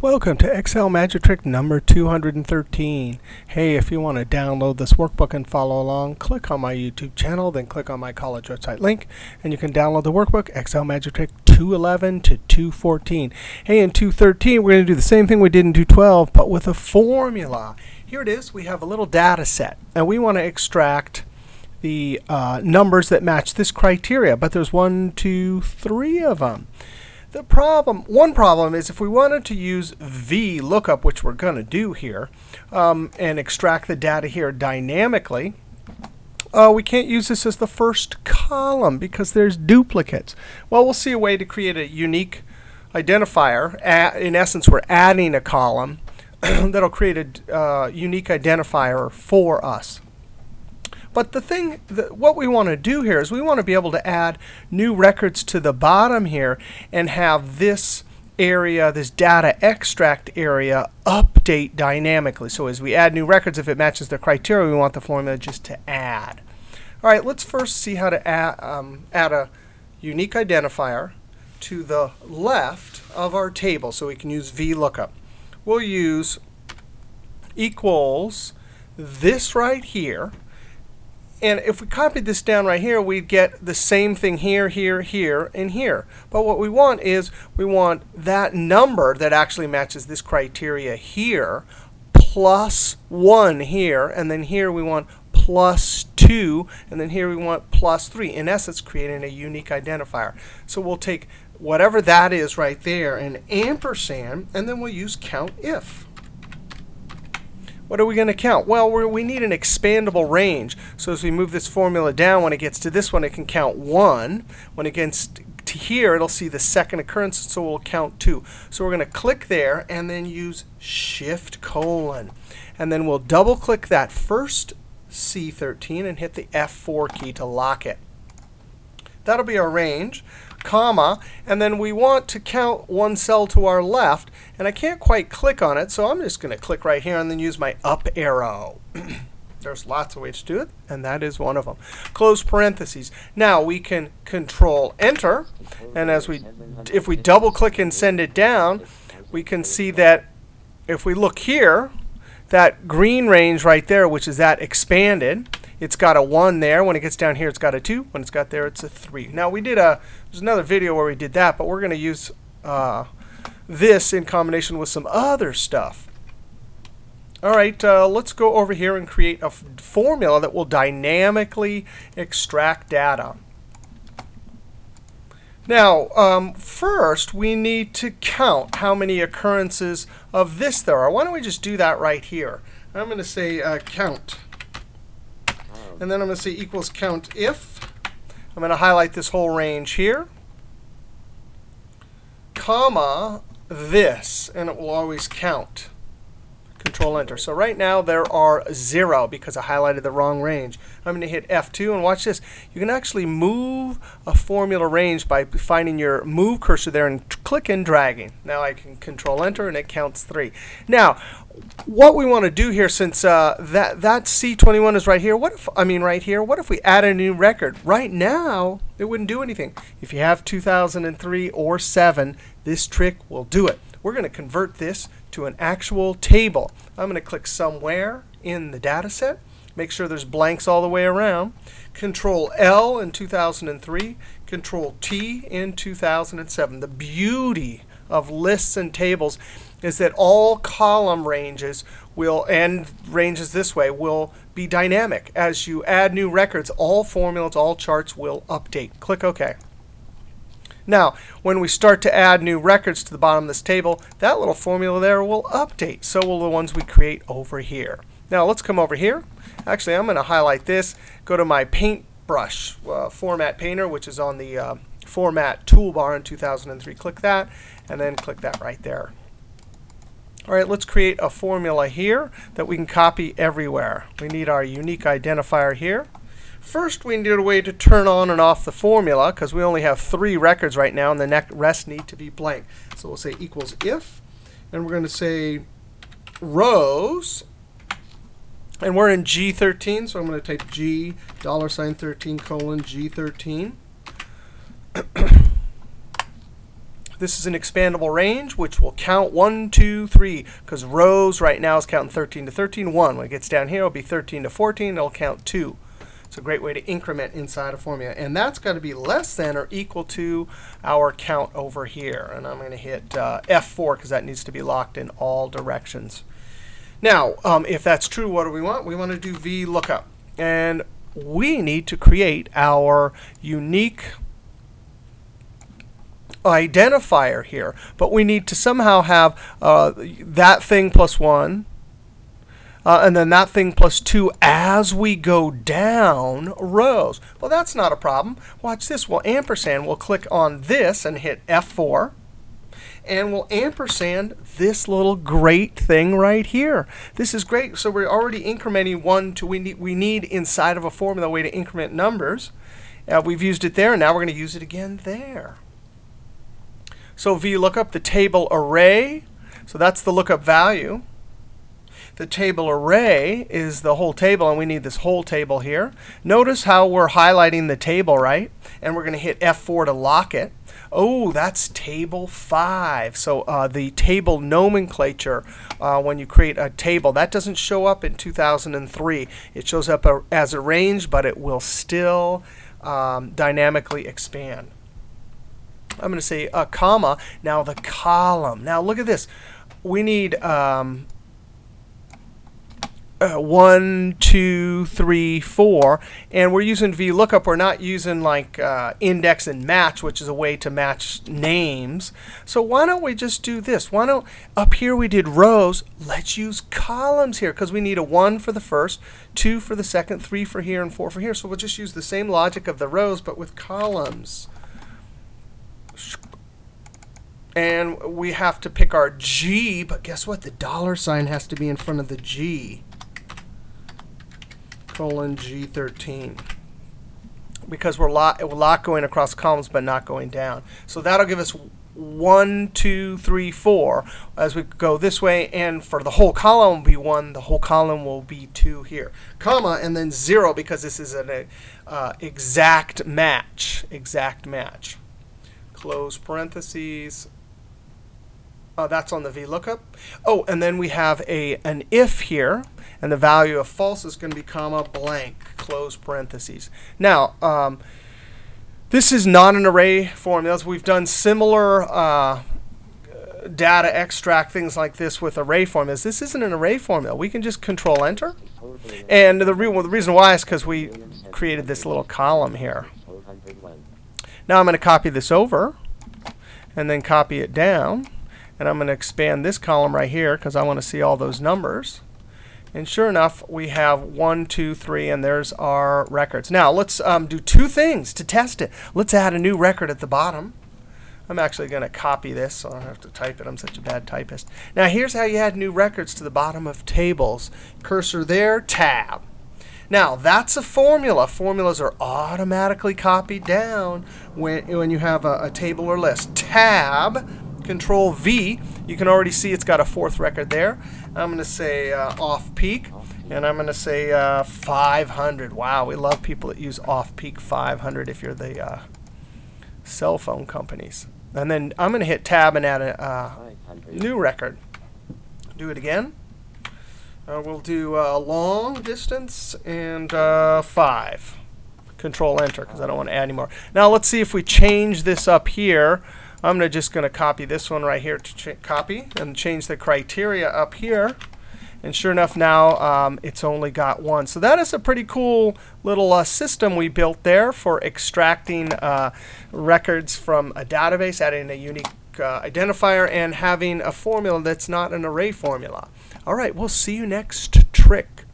Welcome to Excel Magic Trick number 213. Hey, if you want to download this workbook and follow along, click on my YouTube channel, then click on my college website link, and you can download the workbook, Excel Magic Trick 211 to 214. Hey, in 213, we're going to do the same thing we did in 212, but with a formula. Here it is. We have a little data set, and we want to extract the uh, numbers that match this criteria, but there's one, two, three of them. The problem, one problem is if we wanted to use VLOOKUP, which we're going to do here, um, and extract the data here dynamically, uh, we can't use this as the first column because there's duplicates. Well, we'll see a way to create a unique identifier. in essence, we're adding a column that'll create a uh, unique identifier for us. But the thing, that, what we want to do here is we want to be able to add new records to the bottom here and have this area, this data extract area, update dynamically. So as we add new records, if it matches the criteria, we want the formula just to add. All right, let's first see how to add, um, add a unique identifier to the left of our table so we can use VLOOKUP. We'll use equals this right here and if we copied this down right here, we'd get the same thing here, here, here, and here. But what we want is we want that number that actually matches this criteria here plus 1 here. And then here we want plus 2. And then here we want plus 3. In essence, creating a unique identifier. So we'll take whatever that is right there and ampersand. And then we'll use count if. What are we going to count? Well, we need an expandable range. So as we move this formula down, when it gets to this one, it can count 1. When it gets to here, it'll see the second occurrence, so we'll count 2. So we're going to click there and then use Shift colon. And then we'll double click that first C13 and hit the F4 key to lock it. That'll be our range comma, and then we want to count one cell to our left. And I can't quite click on it, so I'm just going to click right here and then use my up arrow. There's lots of ways to do it, and that is one of them. Close parentheses. Now we can Control Enter, and as we, if we double click and send it down, we can see that if we look here, that green range right there, which is that expanded, it's got a 1 there. When it gets down here, it's got a 2. When it's got there, it's a 3. Now, we did a, there's another video where we did that, but we're going to use uh, this in combination with some other stuff. All right, uh, let's go over here and create a formula that will dynamically extract data. Now, um, first, we need to count how many occurrences of this there are. Why don't we just do that right here? I'm going to say uh, count and then I'm going to say equals count if. I'm going to highlight this whole range here, comma this, and it will always count. Control Enter. So right now there are 0 because I highlighted the wrong range. I'm going to hit F2 and watch this. You can actually move a formula range by finding your move cursor there and click and dragging. Now I can Control Enter and it counts 3. Now what we want to do here, since uh, that that C21 is right here, what if I mean right here? What if we add a new record? Right now, it wouldn't do anything. If you have 2003 or 7, this trick will do it. We're going to convert this to an actual table. I'm going to click somewhere in the data set. Make sure there's blanks all the way around. Control L in 2003. Control T in 2007. The beauty of lists and tables is that all column ranges will, and ranges this way, will be dynamic. As you add new records, all formulas, all charts will update. Click OK. Now, when we start to add new records to the bottom of this table, that little formula there will update. So will the ones we create over here. Now, let's come over here. Actually, I'm going to highlight this. Go to my paintbrush uh, format painter, which is on the uh, format toolbar in 2003. Click that, and then click that right there. All right, let's create a formula here that we can copy everywhere. We need our unique identifier here. First, we need a way to turn on and off the formula because we only have three records right now, and the rest need to be blank. So we'll say equals if, and we're going to say rows. And we're in G13, so I'm going to type G dollar sign 13 colon G13. This is an expandable range, which will count 1, 2, 3, because rows right now is counting 13 to 13, 1. When it gets down here, it'll be 13 to 14, it'll count 2. It's a great way to increment inside a formula. And that's got to be less than or equal to our count over here. And I'm going to hit uh, F4 because that needs to be locked in all directions. Now, um, if that's true, what do we want? We want to do VLOOKUP. And we need to create our unique identifier here. But we need to somehow have uh, that thing plus 1, uh, and then that thing plus 2 as we go down rows. Well, that's not a problem. Watch this. We'll ampersand. We'll click on this and hit F4. And we'll ampersand this little great thing right here. This is great. So we're already incrementing 1 to we need, we need inside of a formula way to increment numbers. Uh, we've used it there, and now we're going to use it again there. So VLOOKUP, the table array. So that's the lookup value. The table array is the whole table, and we need this whole table here. Notice how we're highlighting the table, right? And we're going to hit F4 to lock it. Oh, that's table 5. So uh, the table nomenclature, uh, when you create a table, that doesn't show up in 2003. It shows up as a range, but it will still um, dynamically expand. I'm going to say a comma. Now the column. Now look at this. We need um, uh, one, two, three, four, and we're using VLOOKUP. We're not using like uh, index and match, which is a way to match names. So why don't we just do this? Why don't up here we did rows? Let's use columns here because we need a one for the first, two for the second, three for here, and four for here. So we'll just use the same logic of the rows, but with columns. And we have to pick our G, but guess what? The dollar sign has to be in front of the G. Colon G13. Because we're lot, we're lot going across columns, but not going down. So that'll give us 1, 2, 3, 4 as we go this way. And for the whole column will be 1. The whole column will be 2 here. Comma, and then 0 because this is an uh, exact match. Exact match. Close parentheses. Uh, that's on the VLOOKUP. Oh, and then we have a an if here, and the value of false is going to be comma blank, close parentheses. Now, um, this is not an array formulas. We've done similar uh, data extract things like this with array formulas. This isn't an array formula. We can just control enter. And the, re well, the reason why is because we created this little column here. Now I'm going to copy this over and then copy it down. And I'm going to expand this column right here because I want to see all those numbers. And sure enough, we have one, two, three, and there's our records. Now let's um, do two things to test it. Let's add a new record at the bottom. I'm actually going to copy this, so I don't have to type it. I'm such a bad typist. Now here's how you add new records to the bottom of tables. Cursor there, tab. Now that's a formula. Formulas are automatically copied down when, when you have a, a table or list. Tab Control V, you can already see it's got a fourth record there. I'm going to say uh, off peak, and I'm going to say uh, 500. Wow, we love people that use off peak 500 if you're the uh, cell phone companies. And then I'm going to hit tab and add a uh, new record. Do it again. Uh, we'll do uh, long distance and 5. Control enter because I don't want to add anymore. Now let's see if we change this up here. I'm gonna just going to copy this one right here to copy and change the criteria up here. And sure enough, now um, it's only got one. So that is a pretty cool little uh, system we built there for extracting uh, records from a database, adding a unique uh, identifier, and having a formula that's not an array formula. All right, we'll see you next trick.